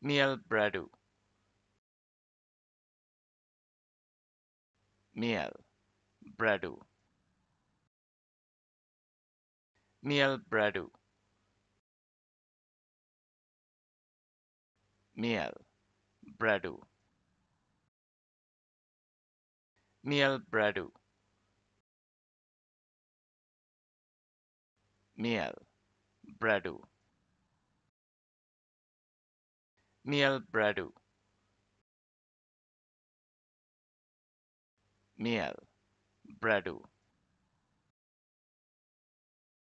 Miel Bradu. Miel Bradu. Miel Bradu. Miel Bradu. Miel Bradu. Miel Bradu. Miel Bradu. Miel Bradu.